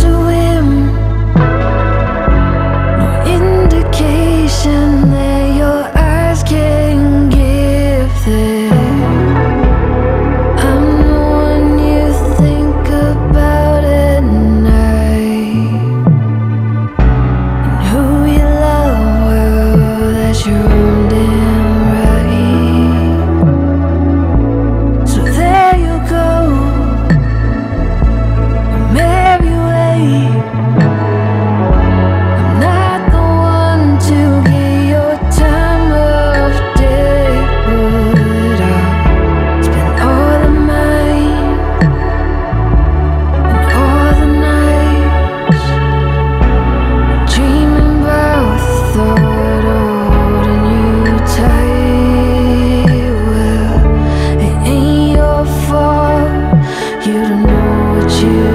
to you.